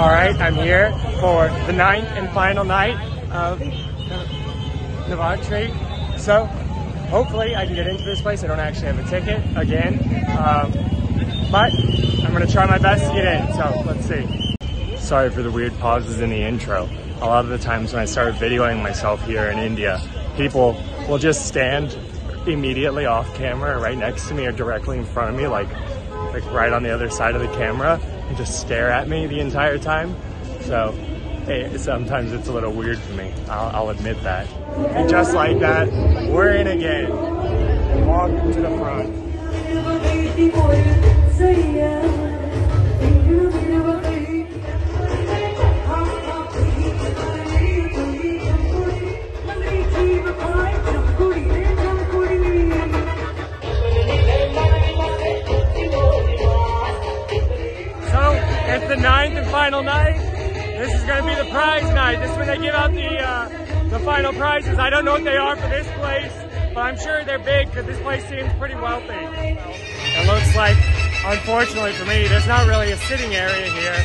All right, I'm here for the ninth and final night of Navratri. So hopefully I can get into this place. I don't actually have a ticket again, um, but I'm gonna try my best to get in. So let's see. Sorry for the weird pauses in the intro. A lot of the times when I start videoing myself here in India, people will just stand immediately off camera right next to me or directly in front of me, like like right on the other side of the camera and just stare at me the entire time. So hey, sometimes it's a little weird for me. I'll, I'll admit that. And just like that, we're in again. Walk to the front. Ninth and final night. This is going to be the prize night. This is when they give out the uh, the final prizes. I don't know what they are for this place, but I'm sure they're big because this place seems pretty wealthy. It looks like, unfortunately for me, there's not really a sitting area here,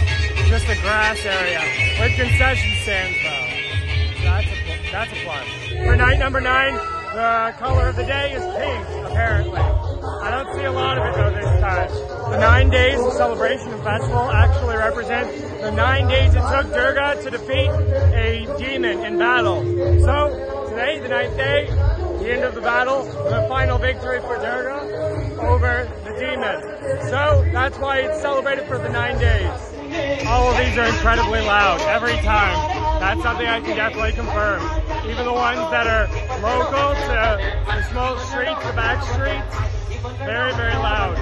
just a grass area with concession stands though. That's a, that's a plus. For night number nine, the color of the day is pink, apparently. I don't see a lot of it though this time. The nine days of celebration and festival actually represent the nine days it took Durga to defeat a demon in battle. So today, the ninth day, the end of the battle, the final victory for Durga over the demon. So that's why it's celebrated for the nine days. All of these are incredibly loud every time. That's something I can definitely confirm. Even the ones that are local to the small streets, the back streets, very, very loud.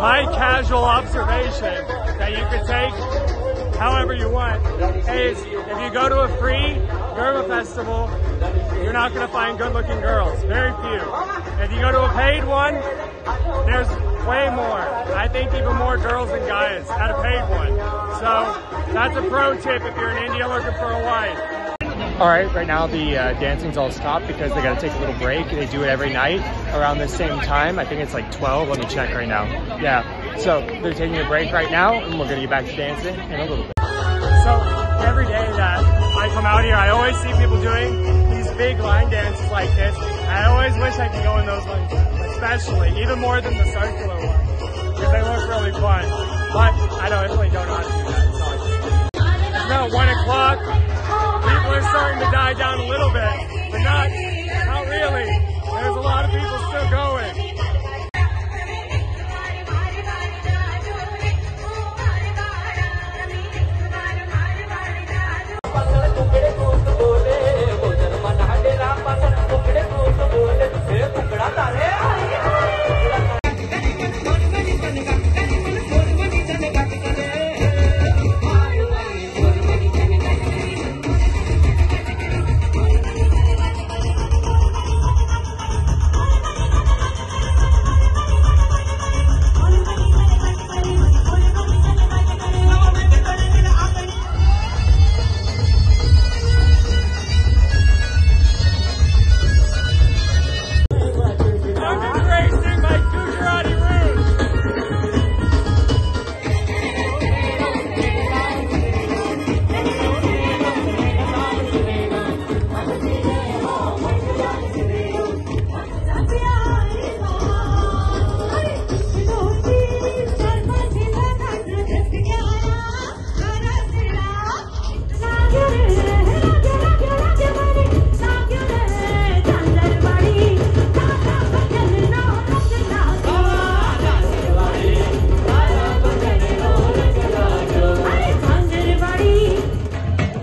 My casual observation that you could take however you want is if you go to a free Garba festival, you're not going to find good looking girls. Very few. If you go to a paid one, there's way more. I think even more girls than guys at a paid one. So that's a pro tip if you're in India looking for a wife. All right, right now the uh, dancing's all stopped because they got to take a little break. They do it every night around the same time. I think it's like 12. Let me check right now. Yeah, so they're taking a break right now, and we're gonna get back to dancing in a little bit. So every day that I come out here, I always see people doing these big line dances like this. I always wish I could go in those ones, especially even more than the circular ones because they look really fun. But I don't, I really don't know now one o'clock people are starting to die down a little bit, but not, not really. There's a lot of people still going.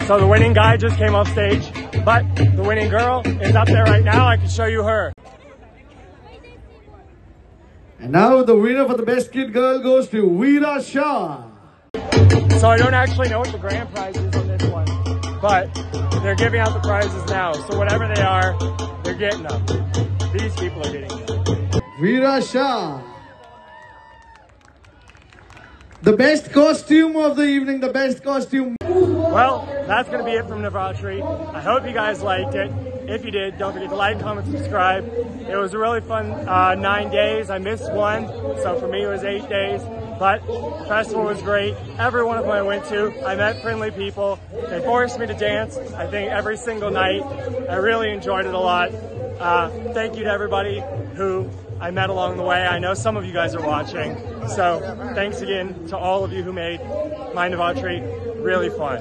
So the winning guy just came off stage, but the winning girl is up there right now. I can show you her. And now the winner for the best kid girl goes to Veera Shah. So I don't actually know what the grand prize is on this one, but they're giving out the prizes now. So whatever they are, they're getting them. These people are getting them. Veera Shah. The best costume of the evening, the best costume. Well, that's going to be it from Navratri. I hope you guys liked it. If you did, don't forget to like, comment, subscribe. It was a really fun uh, nine days. I missed one, so for me it was eight days. But festival was great. Every one of them I went to, I met friendly people. They forced me to dance, I think, every single night. I really enjoyed it a lot. Uh, thank you to everybody who I met along the way. I know some of you guys are watching. So thanks again to all of you who made my Navratri really fun.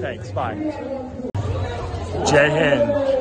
Thanks. Bye. Jai.